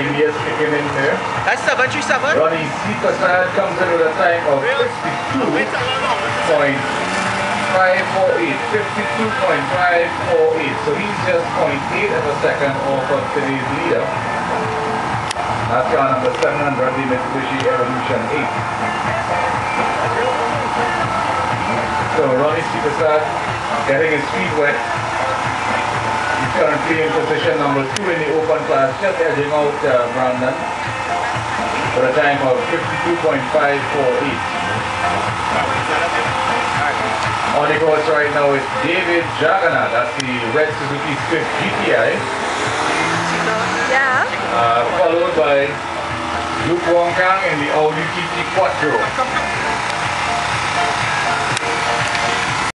India's kicking in here. That's 737? Ronnie C. Prasad comes in with a time of 52.548. 52.548. So he's just 0.8 of a second off of today's leader. That's car number 700, the Mitsubishi Evolution 8. So Ronnie C. Prasad getting his feet wet. In position number two in the open class, just edging out uh, Brandon for a time of 52.548. On the course right now is David Jagannath, that's the red Suzuki Swift GTI, Yeah. uh, followed by Luke Wong Kang in the Audi TT Quattro.